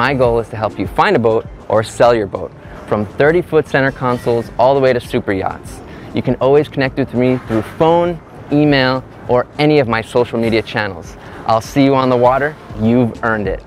my goal is to help you find a boat or sell your boat, from 30 foot center consoles all the way to super yachts. You can always connect with me through phone, email, or any of my social media channels. I'll see you on the water. You've earned it.